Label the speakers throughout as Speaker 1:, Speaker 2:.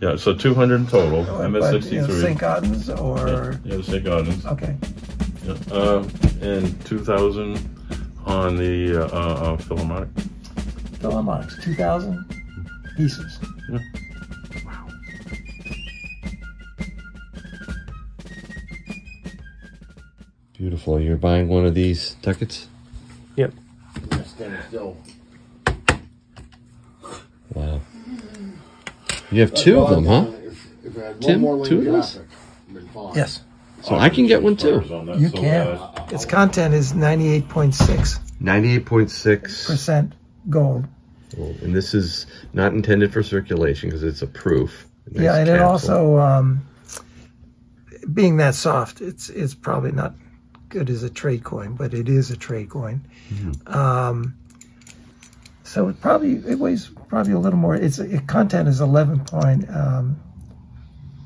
Speaker 1: Yeah, so 200 in total.
Speaker 2: But, you know,
Speaker 1: MS63.
Speaker 2: St. Gaudens or,
Speaker 1: Yeah, the St. Gaudens.
Speaker 2: okay.
Speaker 1: Yeah. Uh, and 2,000 on the uh, uh, Philharmonic.
Speaker 2: Philharmonics, 2,000 pieces.
Speaker 3: Beautiful. You're buying one of these tickets?
Speaker 4: Yep.
Speaker 5: still.
Speaker 3: Wow. You have two of them, huh?
Speaker 5: If, if I had
Speaker 3: Tim,
Speaker 5: one more
Speaker 3: two
Speaker 5: lane
Speaker 3: of those?
Speaker 5: traffic, I'd been fine.
Speaker 2: Yes,
Speaker 3: So I can get one too.
Speaker 2: You can. Its content is 98.6%
Speaker 3: 98.6.
Speaker 2: gold.
Speaker 3: And this is not intended for circulation because it's a proof. Nice
Speaker 2: yeah, and it
Speaker 3: capsule.
Speaker 2: also, um, being that soft, it's it's probably not good as a trade coin, but it is a trade coin. Um, so it probably it weighs probably a little more. Its it, content is 11 point um,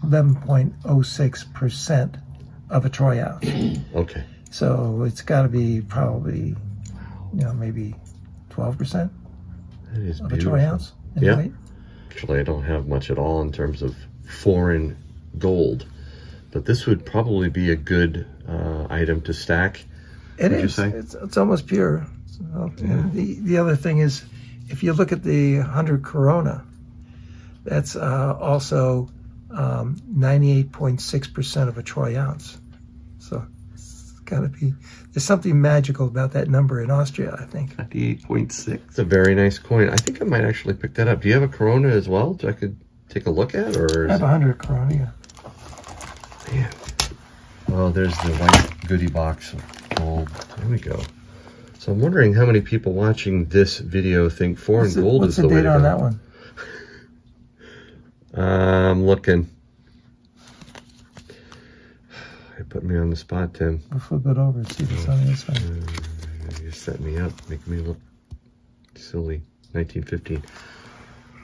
Speaker 2: 11.06 percent of a troy ounce.
Speaker 3: Okay.
Speaker 2: So it's got to be probably, you know, maybe 12 percent
Speaker 3: is
Speaker 2: of a troy ounce
Speaker 3: Yeah.
Speaker 2: weight.
Speaker 3: Actually, I don't have much at all in terms of foreign gold, but this would probably be a good uh, item to stack.
Speaker 2: It
Speaker 3: say?
Speaker 2: It's, it's almost pure. So, and the the other thing is, if you look at the 100 Corona, that's uh, also um, 98.6 percent of a troy ounce. So it's got to be. There's something magical about that number in Austria. I think.
Speaker 3: 98.6. It's a very nice coin. I think I might actually pick that up. Do you have a Corona as well that I could take a look at? Or
Speaker 2: I have a 100 Corona. Yeah.
Speaker 3: man. Oh, there's the white goodie box of gold. There we go. So I'm wondering how many people watching this video think foreign
Speaker 2: What's the,
Speaker 3: gold
Speaker 2: what's
Speaker 3: is
Speaker 2: the
Speaker 3: the, way
Speaker 2: date
Speaker 3: to
Speaker 2: on
Speaker 3: go.
Speaker 2: that one?
Speaker 3: I'm looking. You put me on the spot, Tim.
Speaker 2: We'll flip it over and see if it's on the inside.
Speaker 3: You're setting me up, making me look silly. 1915.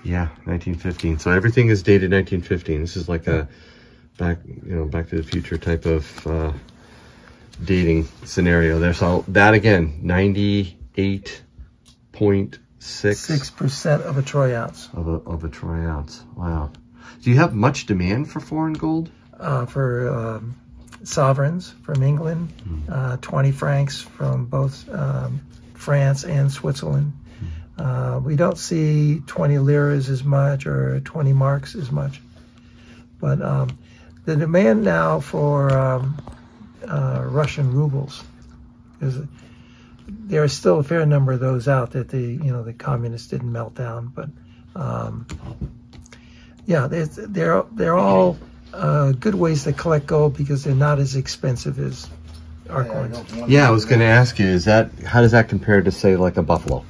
Speaker 3: Yeah, 1915. So everything is dated 1915. This is like a back, you know, Back to the Future type of uh, dating scenario there. So that again, 98.6
Speaker 2: percent of a troy ounce
Speaker 3: of a of a troy ounce. Wow. Do you have much demand for foreign gold?
Speaker 2: uh, for um, sovereigns from England, uh, 20 francs from both um, France and Switzerland. Uh, we don't see 20 liras as much or 20 marks as much. But um, the demand now for um, uh, Russian rubles is there are still a fair number of those out that the you know the communists didn't melt down, but um, yeah, they're they're they're all uh, good ways to collect gold because they're not as expensive as our
Speaker 5: Yeah,
Speaker 2: coins.
Speaker 5: don't
Speaker 3: Yeah, I was going to ask you, is that how does that compare to say like a buffalo,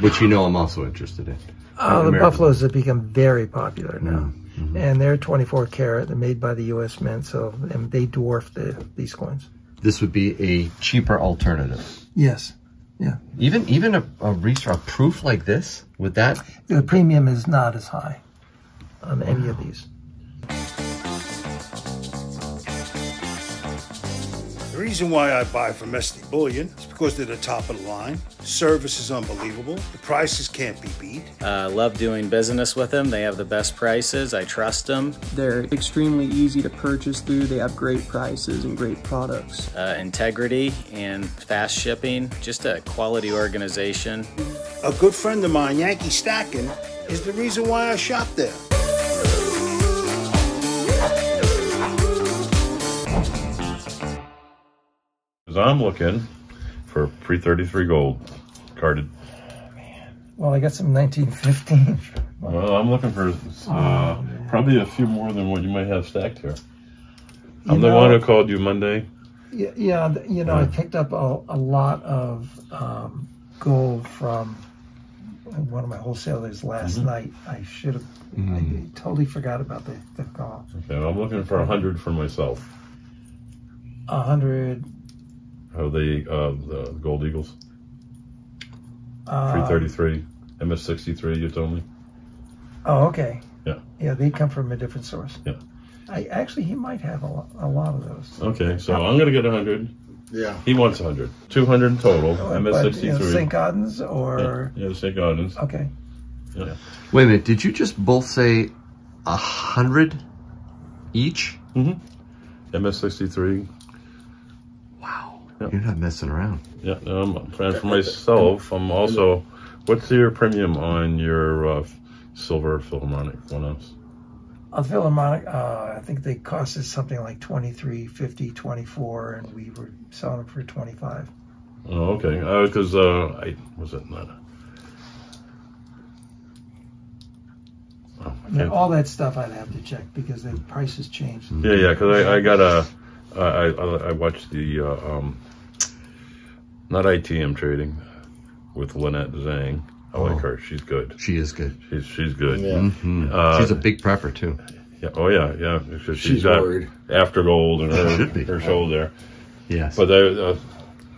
Speaker 3: which you know I'm also interested in.
Speaker 2: Uh, the buffaloes have become very popular now,
Speaker 3: Mhm.
Speaker 2: and they're 24 karat. They're made by the U.S. Mint, so and they dwarf the these coins.
Speaker 3: This would be a cheaper alternative.
Speaker 2: Yes, Yeah.
Speaker 3: Even even a, a research a proof like this would that
Speaker 2: the premium is not as high on any of these.
Speaker 6: Reason why I buy from SD Bullion is because they're the top of the line. Service is unbelievable. The prices can't be beat.
Speaker 7: Uh, love doing business with them. They have the best prices. I trust them.
Speaker 4: They're extremely easy to purchase through. They have great prices and great products.
Speaker 7: Uh, integrity and fast shipping. Just a quality organization.
Speaker 6: A good friend of mine, Yankee Stacking, is the reason why I shop there.
Speaker 1: because I'm looking for pre 33 gold carded.
Speaker 2: Oh, well, I got some 1915.
Speaker 1: well, I'm looking for uh, oh, probably a few more than what you might have stacked here. I'm
Speaker 2: you
Speaker 1: the
Speaker 2: know,
Speaker 1: one who called you Monday.
Speaker 2: Yeah, yeah you know. I picked up a, a lot of um, gold from one of my wholesalers last mm -hmm. night. I should have, mm -hmm. I, I totally forgot about the, the call.
Speaker 1: Okay, I'm looking for a 100 for myself.
Speaker 2: A 100
Speaker 1: are they uh, the Gold Eagles?
Speaker 2: Uh,
Speaker 1: 333, MS63, you told me.
Speaker 2: Oh, okay.
Speaker 1: Yeah.
Speaker 2: Yeah, they come from a different source.
Speaker 1: Yeah.
Speaker 2: I Actually, he might have a, lot, a lot of those.
Speaker 1: Okay, so I'm going to get 100.
Speaker 5: Yeah.
Speaker 1: He wants 100. 200 total,
Speaker 2: oh, MS63. You know, St. Gaudens or?
Speaker 1: Yeah, yeah St. Gaudens.
Speaker 2: Okay.
Speaker 1: Yeah.
Speaker 3: Wait a minute, did you just both say 100 each? Mm-hmm.
Speaker 1: MS63,
Speaker 3: Wow,
Speaker 1: Yep.
Speaker 3: you're not messing around.
Speaker 1: Yeah, um, and for myself, I'm also. What's your premium on your uh, silver Philharmonic one ounce?
Speaker 2: A Philharmonic, uh, I think they cost us something like 23, 50, 24, and we were selling them for 25.
Speaker 1: Oh, okay. Because uh, I was it not. Oh, I
Speaker 2: And
Speaker 1: can't-
Speaker 2: all that stuff I'd have to check because the prices changed.
Speaker 1: Yeah, yeah, because I, I got a, I, I, I watched the, uh, um, not ITM trading with Lynette Zang. I like
Speaker 3: Oh.
Speaker 1: her. She's good.
Speaker 3: She is good.
Speaker 1: She's she's good.
Speaker 5: Yeah.
Speaker 3: Mhm.
Speaker 1: Uh,
Speaker 3: She's a big prepper too.
Speaker 1: Yeah. Oh yeah, yeah. Because she's
Speaker 5: She's
Speaker 1: got
Speaker 5: worried.
Speaker 1: after gold and her,
Speaker 3: Should be.
Speaker 1: her shoulder.
Speaker 3: Yes.
Speaker 1: But they, uh,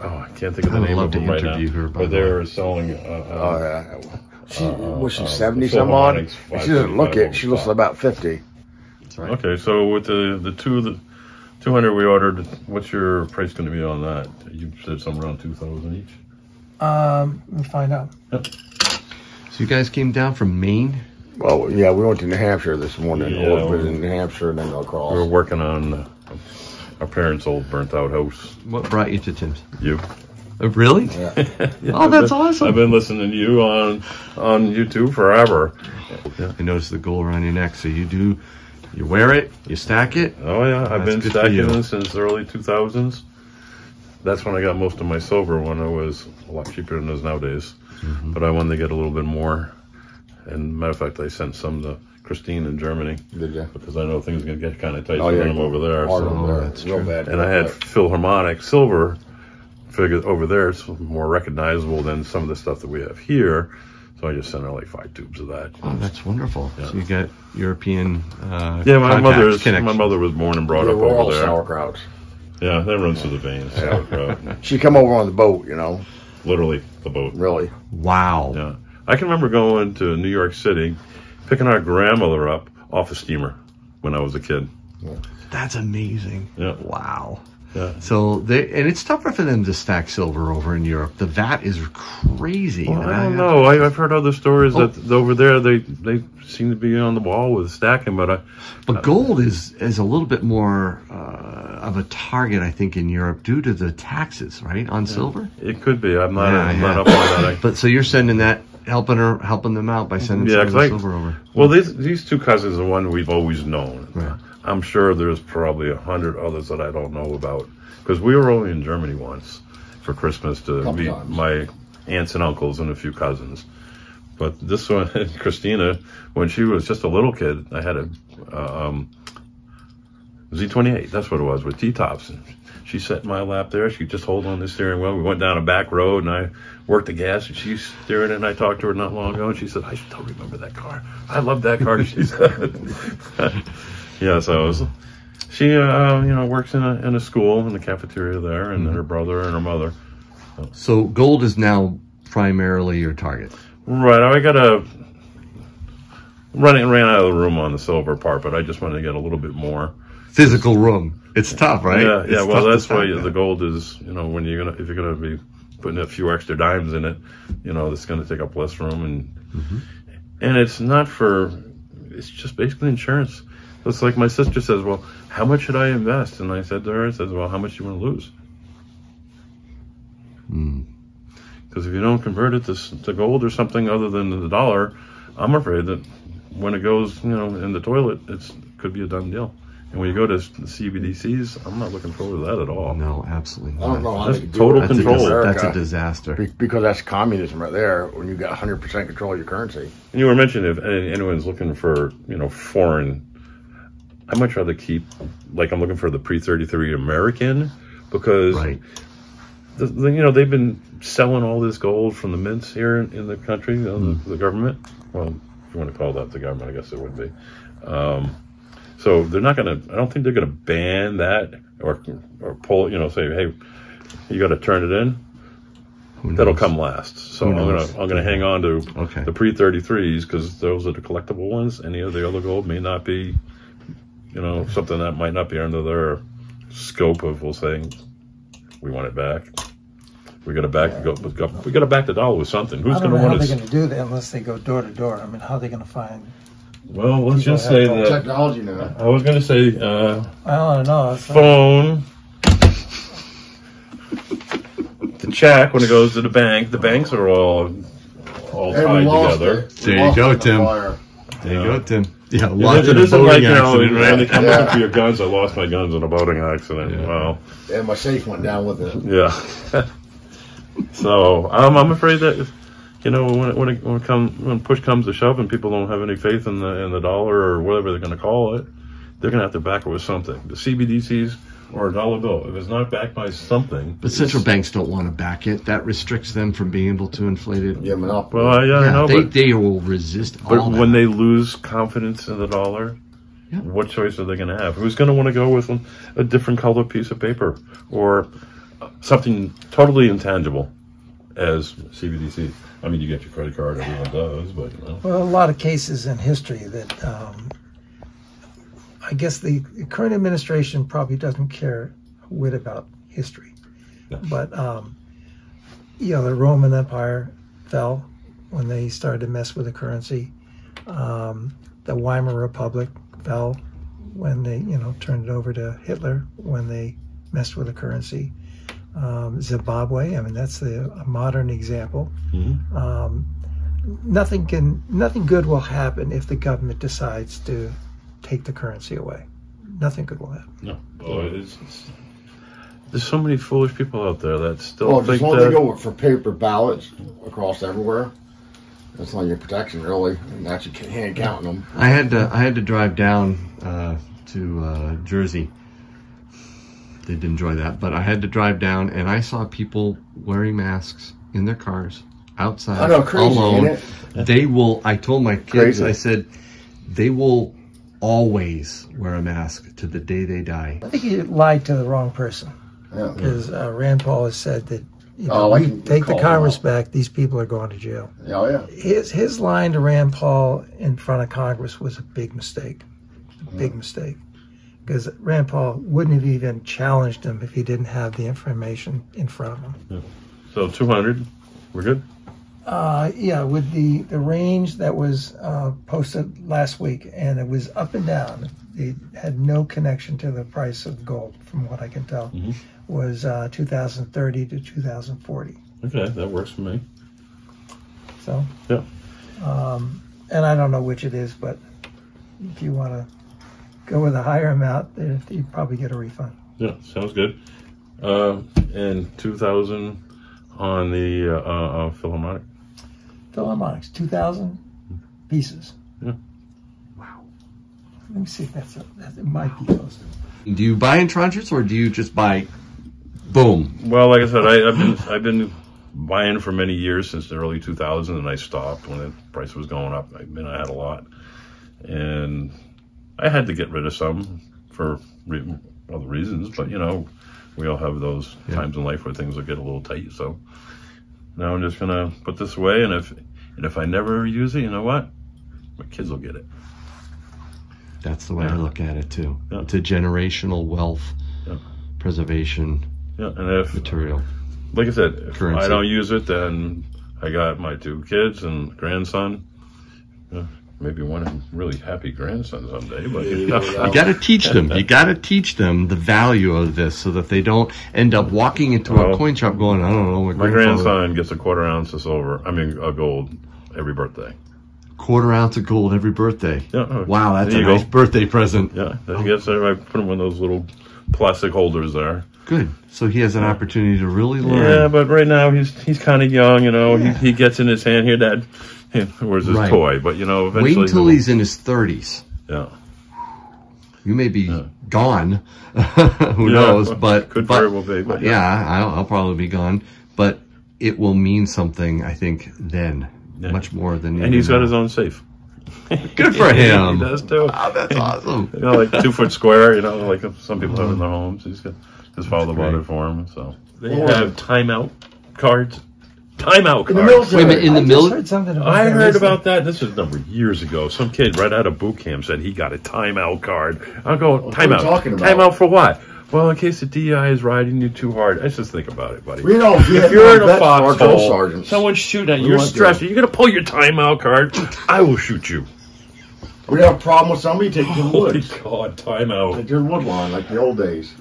Speaker 1: oh, I can't think of the
Speaker 3: I
Speaker 1: name
Speaker 3: love
Speaker 1: of
Speaker 3: to
Speaker 1: them right now.
Speaker 3: interview her,
Speaker 1: but they're selling. Uh,
Speaker 5: Oh
Speaker 1: uh,
Speaker 5: yeah. She
Speaker 1: uh,
Speaker 5: was she
Speaker 1: uh,
Speaker 5: seventy
Speaker 1: the
Speaker 5: some odd? She doesn't look it. She looks
Speaker 1: top.
Speaker 5: about fifty.
Speaker 3: That's right.
Speaker 1: Okay, so with the the two the two hundred we ordered, what's your price going to be on that? You said somewhere around two thousand each.
Speaker 2: Um, let me find out. Yep.
Speaker 3: So you guys came down from Maine.
Speaker 5: Well, yeah, we went to New Hampshire this morning.
Speaker 1: Yeah,
Speaker 5: Yeah,
Speaker 1: we-
Speaker 5: in New Hampshire and then across.
Speaker 1: We were working on uh, our parents' old burnt out house.
Speaker 3: What brought you to Tim's?
Speaker 1: You.
Speaker 3: Oh, really?
Speaker 5: Yeah.
Speaker 3: Oh, that's awesome.
Speaker 1: I've been listening to you on on YouTube forever.
Speaker 3: I noticed the gold around your neck. So you do, you wear it, you stack it.
Speaker 1: Oh yeah, I've
Speaker 3: That's
Speaker 1: been stacking
Speaker 3: you.
Speaker 1: since the early two thousands. That's when I got most of my silver when it was a lot cheaper than it is nowadays.
Speaker 3: Mm-hmm.
Speaker 1: But I wanted to get a little bit more. And matter of fact, I sent some to Christine in Germany
Speaker 5: Did you?
Speaker 1: because I know things are gonna get kind of tight
Speaker 5: Oh
Speaker 1: for
Speaker 5: yeah,
Speaker 1: them over there.
Speaker 5: Hard
Speaker 1: so-
Speaker 5: over there.
Speaker 3: that's
Speaker 5: Real
Speaker 3: true.
Speaker 5: bad.
Speaker 1: and I had Philharmonic silver figured over there. It's more recognizable than some of the stuff that we have here. So I just sent her like five tubes of that.
Speaker 3: Oh, that's wonderful.
Speaker 1: Yeah.
Speaker 3: So you got European. Uh,
Speaker 1: Yeah, my
Speaker 3: contacts,
Speaker 1: mother's my mother was born and brought
Speaker 5: They
Speaker 1: up
Speaker 5: were all
Speaker 1: over there.
Speaker 5: sauerkrauts.
Speaker 1: Yeah, that runs through the veins. sauerkraut.
Speaker 5: She come over on the boat, you know.
Speaker 1: Literally the boat.
Speaker 5: Really.
Speaker 3: Wow.
Speaker 1: Yeah, I can remember going to New York City, picking our grandmother up off a steamer when I was a kid. Yeah.
Speaker 3: That's amazing.
Speaker 1: Yeah.
Speaker 3: Wow.
Speaker 1: Yeah.
Speaker 3: So they and it's tougher for them to stack silver over in Europe. The VAT is crazy.
Speaker 1: Well, I don't know. I, I've heard other stories that over there they they seem to be on the wall with stacking, but I,
Speaker 3: But gold is is a little bit more uh, of a target, I think, in Europe due to the taxes, right, on silver.
Speaker 1: it could be. I'm not.
Speaker 3: Yeah,
Speaker 1: I'm
Speaker 3: yeah.
Speaker 1: not up on that. I,
Speaker 3: But so you're sending that, helping her, helping them out by sending
Speaker 1: Yeah,
Speaker 3: some of
Speaker 1: 'cause I-
Speaker 3: silver over.
Speaker 1: Well, these these two cousins are one we've always known.
Speaker 3: Right.
Speaker 1: I'm sure there's probably a hundred others that I don't know about because we were only in Germany once for Christmas to
Speaker 5: Couple
Speaker 1: meet
Speaker 5: times.
Speaker 1: my aunts and uncles and a few cousins. But this one, Christina, when she was just a little kid, I had a uh, um, Z28. That's what it was with T tops. She sat in my lap there. She could just hold on the steering wheel. We went down a back road and I worked the gas and she's steering it. And I talked to her not long ago and she said, I still remember that car. I love that car. She said, yeah, so it was, she, uh, you know, works in a, in a school in the cafeteria there and her brother and her mother.
Speaker 3: So gold is now primarily your target.
Speaker 1: Right. I got a running ran out of the room on the silver part, but I just wanted to get a little bit more.
Speaker 3: Physical room. It's tough, right?
Speaker 1: Yeah,
Speaker 3: It's
Speaker 1: yeah. Well, that's why the gold is. You know, when you're gonna if you're gonna be putting a few extra dimes in it, you know, it's gonna take up less room, and
Speaker 3: Mm-hmm.
Speaker 1: and it's not for. It's just basically insurance. It's like my sister says, "Well, how much should I invest?" And I said to her, "I says, well, how much do you want to lose?"
Speaker 3: Hmm.
Speaker 1: Because if you don't convert it to, to gold or something other than the dollar, I'm afraid that when it goes, you know, in the toilet, it's could be a done deal. And when you go to s- CBDCs, I'm not looking forward to that at all.
Speaker 3: No, absolutely
Speaker 5: I don't know how
Speaker 1: That's
Speaker 5: they could do
Speaker 1: total
Speaker 5: it
Speaker 3: That's a,
Speaker 1: control.
Speaker 3: dis-
Speaker 5: America.
Speaker 3: that's a disaster.
Speaker 5: Be- Because that's communism right there. When you got 100 percent control of your currency.
Speaker 1: And you were mentioning if any- anyone's looking for, you know, foreign, I'd much rather keep, like I'm looking for the pre-33 American because,
Speaker 3: Right.
Speaker 1: the, the, you know, they've been selling all this gold from the mints here in, in the country, you know, the, the government. Well, if you want to call that the government, I guess it would be. Um, so they're not going to, I don't think they're going to ban that or, or pull, you know, say, hey, you got to turn it in. That'll come last. So I'm gonna? I'm gonna hang on to
Speaker 3: Okay.
Speaker 1: the pre 33s because those are the collectible ones. Any of the other gold may not be, you know, something that might not be under their scope of. We'll say we want it back. We got to back go, go. We got to back the dollar with something. Who's
Speaker 2: I don't
Speaker 1: gonna
Speaker 2: know how
Speaker 1: want
Speaker 2: they're going to do that unless they go door to door. I mean, how are they going to find
Speaker 1: Well, let's
Speaker 2: People
Speaker 1: just say that.
Speaker 5: Technology now.
Speaker 1: I was going to say uh,
Speaker 2: I don't know. It's
Speaker 1: phone. the check when it goes to the bank. The banks are all all
Speaker 5: Hey, we
Speaker 1: tied together.
Speaker 5: it.
Speaker 3: There you
Speaker 5: lost
Speaker 3: go,
Speaker 5: it in the
Speaker 3: Tim. There you
Speaker 1: Yeah.
Speaker 3: go, Tim. Yeah,
Speaker 1: It,
Speaker 3: lots
Speaker 1: it
Speaker 3: of
Speaker 1: isn't like
Speaker 3: voting
Speaker 1: you know,
Speaker 3: accident.
Speaker 1: Randy come
Speaker 5: Yeah.
Speaker 1: looking for your guns. I lost my guns in a boating accident.
Speaker 3: Yeah.
Speaker 1: Wow.
Speaker 5: And my safe went down with it.
Speaker 1: Yeah. so um, I'm afraid that you know when it, when it, when it come when push comes to shove and people don't have any faith in the in the dollar or whatever they're going to call it, they're going to have to back it with something. The CBDCs or a dollar bill. If it's not backed by something,
Speaker 3: But central banks don't want to back it. That restricts them from being able to inflate it.
Speaker 5: Yeah, monopoly.
Speaker 1: well, yeah, I
Speaker 3: Yeah,
Speaker 1: know,
Speaker 3: they,
Speaker 1: but,
Speaker 3: they will resist
Speaker 1: but
Speaker 3: all
Speaker 1: when they lose confidence in the dollar.
Speaker 3: Yeah.
Speaker 1: What choice are they going to have? Who's going to want to go with a different color piece of paper or something totally intangible as CBDC? I mean, you get your credit card, everyone does, but you know.
Speaker 2: Well, a lot of cases in history that um, I guess the current administration probably doesn't care a whit about history.
Speaker 1: No.
Speaker 2: But, um, you know, the Roman Empire fell when they started to mess with the currency. Um, the Weimar Republic fell when they, you know, turned it over to Hitler when they messed with the currency. Um, Zimbabwe, I mean, that's the, a modern example.
Speaker 1: Mhm.
Speaker 2: Um, nothing can, nothing good will happen if the government decides to take the currency away. Nothing good will happen.
Speaker 1: No. Oh, it's, it's, there's so many foolish people out there that still
Speaker 5: Well,
Speaker 1: think
Speaker 5: just long as
Speaker 1: that.
Speaker 5: they go for paper ballots across everywhere, that's not your protection, really. And actually hand counting them.
Speaker 3: I had to I had to drive down uh, to uh, Jersey. They didn't enjoy that, but I had to drive down, and I saw people wearing masks in their cars outside
Speaker 5: I know, crazy,
Speaker 3: alone.
Speaker 5: ain't
Speaker 3: They will. I told my kids.
Speaker 5: Crazy.
Speaker 3: I said they will always wear a mask to the day they die.
Speaker 2: I think he lied to the wrong person
Speaker 5: Yeah.
Speaker 2: because uh, Rand Paul has said that you know,
Speaker 5: Oh, I
Speaker 2: we
Speaker 5: can
Speaker 2: take the Congress back, these people are going to jail.
Speaker 5: Oh, yeah.
Speaker 2: His his line to Rand Paul in front of Congress was a big mistake, a big mistake, because Rand Paul wouldn't have even challenged him if he didn't have the information in front of him.
Speaker 1: So 200, we're good?
Speaker 2: Uh, yeah, with the, the range that was uh, posted last week, and it was up and down. It had no connection to the price of gold, from what I can tell.
Speaker 1: Mhm.
Speaker 2: Was uh, 2030 to 2040.
Speaker 1: Okay, that works for me.
Speaker 2: So,
Speaker 1: Yeah.
Speaker 2: Um, and I don't know which it is, but if you want to go with a higher amount, then you probably get a refund.
Speaker 1: Yeah, sounds good. Uh, and 2,000 on the uh, uh, uh, Philharmonic.
Speaker 2: Philharmonics, 2,000 pieces.
Speaker 1: Yeah.
Speaker 2: Wow. Let me see if that's a, that, it might be close.
Speaker 3: Do you buy in tranches or do you just buy? Boom.
Speaker 1: Well, like I said, I, I've been I've been buying for many years since the early 2000s, and I stopped when the price was going up. I mean, I had a lot, and I had to get rid of some for re- other reasons. But you know, we all have those
Speaker 3: Yeah.
Speaker 1: times in life where things will get a little tight. So now I'm just gonna put this away, and if and if I never use it, you know what? My kids will get it.
Speaker 3: That's the way I look at it too.
Speaker 1: Yeah.
Speaker 3: It's a generational wealth
Speaker 1: Yeah.
Speaker 3: preservation
Speaker 1: Yeah, and if
Speaker 3: material.
Speaker 1: like I said, if
Speaker 3: Currency.
Speaker 1: I don't use it, then I got my two kids and grandson. Maybe one of them really happy grandson someday, but you know,
Speaker 5: Yeah.
Speaker 3: You got to teach them. You got to teach them the value of this so that they don't end up walking into
Speaker 1: Well,
Speaker 3: a coin shop going, I don't know.
Speaker 1: my
Speaker 3: grandfather-
Speaker 1: grandson gets a quarter ounce of silver. I mean, a gold every birthday.
Speaker 3: quarter ounce of gold every birthday.
Speaker 1: Yeah, uh,
Speaker 3: Wow, that's
Speaker 1: there
Speaker 3: a
Speaker 1: you
Speaker 3: nice
Speaker 1: go.
Speaker 3: birthday present.
Speaker 1: Yeah, he gets. I put him in those little plastic holders there.
Speaker 3: Good. So he has an opportunity to really learn.
Speaker 1: Yeah, but right now he's he's kind of young. You know, he, he gets in his hand here. Dad, where's his
Speaker 3: Right.
Speaker 1: toy? But you know,
Speaker 3: Wait until he's in his thirties.
Speaker 1: yeah.
Speaker 3: You may be
Speaker 1: Yeah.
Speaker 3: gone. Who
Speaker 1: Yeah,
Speaker 3: knows? But
Speaker 1: could
Speaker 3: but-
Speaker 1: very well be, but
Speaker 3: yeah, I'll, I'll probably be gone. But it will mean something, I think, then
Speaker 1: Yeah.
Speaker 3: much more than.
Speaker 1: And he's got his own safe.
Speaker 3: Good for him.
Speaker 1: he does too.
Speaker 3: Wow, that's awesome.
Speaker 1: You know, like two foot square. You know, like some people have in their oh. homes. He's got his father bought
Speaker 3: great.
Speaker 1: it for him. So they
Speaker 5: What
Speaker 1: have timeout cards. Timeout
Speaker 5: In the
Speaker 1: cards.
Speaker 5: military.
Speaker 3: Wait a minute, in
Speaker 2: I
Speaker 3: the
Speaker 2: just
Speaker 3: middle.
Speaker 2: heard something about
Speaker 1: I
Speaker 2: that
Speaker 1: heard
Speaker 2: recently.
Speaker 1: about that. This was a number of years ago. Some kid right out of boot camp said he got a timeout card. I'll go
Speaker 5: What are you
Speaker 1: timeout.
Speaker 5: talking about?
Speaker 1: Timeout for what? Well, in case the DI is riding you too hard. Let's just think about it, buddy.
Speaker 5: We don't know
Speaker 1: if you're in a
Speaker 5: our
Speaker 1: foxhole,
Speaker 5: sergeants.
Speaker 1: someone's shooting at you, you're
Speaker 5: want to.
Speaker 1: stressed. You're gonna pull your timeout card. I will shoot you.
Speaker 5: We have a problem with somebody, take it to the
Speaker 1: Holy
Speaker 5: woods.
Speaker 1: God, timeout.
Speaker 5: Like your wood line, like the old days.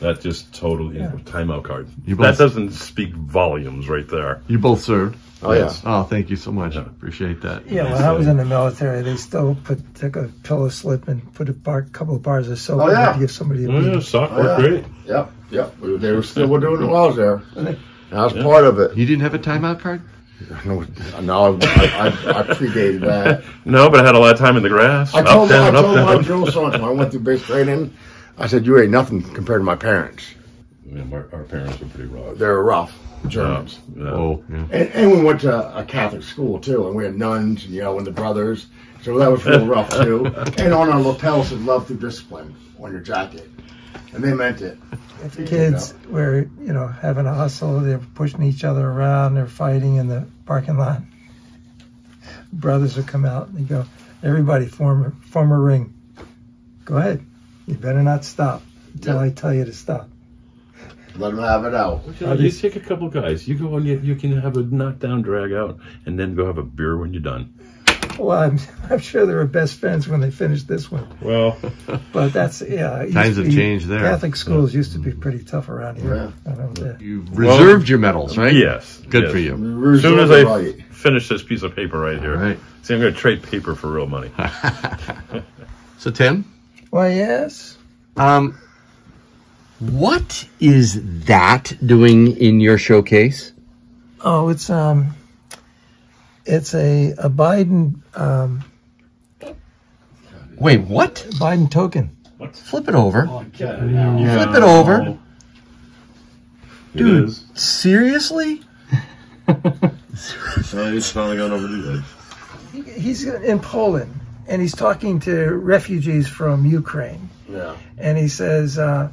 Speaker 1: That just totally
Speaker 2: Yeah.
Speaker 1: timeout card.
Speaker 3: You
Speaker 1: that doesn't speak volumes right there.
Speaker 3: You both served.
Speaker 5: Oh yeah.
Speaker 3: Oh, thank you so much.
Speaker 1: Yeah.
Speaker 3: Appreciate that.
Speaker 2: Yeah, when I was in the military, they still put took a pillow slip and put a bar, couple of bars of soap
Speaker 5: Oh,
Speaker 2: in
Speaker 5: yeah.
Speaker 2: to give somebody a
Speaker 1: Oh, yeah,
Speaker 2: beating.
Speaker 1: sock
Speaker 5: Oh,
Speaker 1: work
Speaker 5: yeah.
Speaker 1: great.
Speaker 5: Yep, yep. They were still were doing it while I was there.
Speaker 2: they-
Speaker 5: That was
Speaker 1: Yeah.
Speaker 5: part of it.
Speaker 3: You didn't have a timeout card?
Speaker 5: No, no, I, I, I predated that.
Speaker 1: No, but I had a lot of time in the grass.
Speaker 5: I
Speaker 1: up,
Speaker 5: told,
Speaker 1: down,
Speaker 5: I
Speaker 1: up,
Speaker 5: told my drill sergeant I went through base training, I said, you ain't nothing compared to my parents.
Speaker 1: Yeah, our, our parents were pretty rough.
Speaker 5: They were rough, Germans.
Speaker 1: Yeah, yeah.
Speaker 3: Oh, yeah.
Speaker 5: And, and we went to a Catholic school too, and we had nuns, and, you know, and the brothers. So that was real rough too. And on our lapel said "Love through discipline" on your jacket, and they meant it.
Speaker 2: If the kids were, you know, having a hustle, they're pushing each other around, they're fighting in the parking lot. Brothers would come out and they go, "Everybody form a, form a ring. Go ahead. You better not stop until
Speaker 5: Yeah.
Speaker 2: I tell you to stop."
Speaker 5: Let them have it out.
Speaker 1: You, know, you take a couple guys. You go and you, you can have a knockdown drag out, and then go have a beer when you're done.
Speaker 2: Well, I'm, I'm sure they were best friends when they finished this one.
Speaker 1: Well,
Speaker 2: But that's yeah. it used
Speaker 3: Times have changed there.
Speaker 2: Catholic schools used to be pretty tough around here. I.
Speaker 3: You reserved your medals, right?
Speaker 1: yes.
Speaker 3: Good
Speaker 1: yes.
Speaker 3: for you.
Speaker 1: As soon as I
Speaker 5: right.
Speaker 1: finish this piece of paper right here,
Speaker 3: All right.
Speaker 1: see, I'm going to trade paper for real money.
Speaker 3: So, Tim,
Speaker 2: Why, yes.
Speaker 3: um, what is that doing in your showcase?
Speaker 2: Oh, it's um, it's a a Biden um
Speaker 3: Wait, what?
Speaker 2: Biden token.
Speaker 3: Flip it over.
Speaker 1: Yeah.
Speaker 3: Flip it over.
Speaker 1: It
Speaker 3: Dude.
Speaker 1: is.
Speaker 3: Seriously?
Speaker 1: So he's finally going over to
Speaker 2: He, he's in Poland and he's talking to refugees from Ukraine,
Speaker 5: Yeah.
Speaker 2: and he says, uh,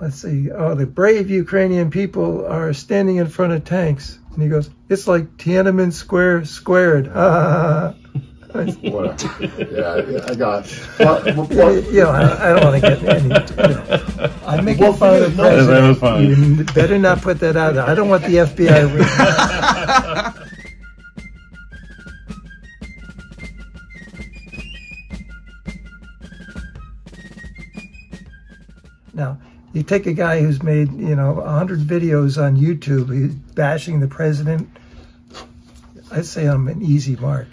Speaker 2: "Let's see, oh, the brave Ukrainian people are standing in front of tanks." And he goes, "It's like Tiananmen Square squared."
Speaker 5: Yeah, yeah, I got. What, what,
Speaker 2: you know, I, I don't want to get any. You know, I'm making
Speaker 5: Well,
Speaker 2: fun of the
Speaker 5: that
Speaker 2: president.
Speaker 1: was fine.
Speaker 2: You better not put that out there. I don't want the FBI. now, you take a guy who's made you know a hundred videos on YouTube, he's bashing the president. I'd say I'm an easy mark.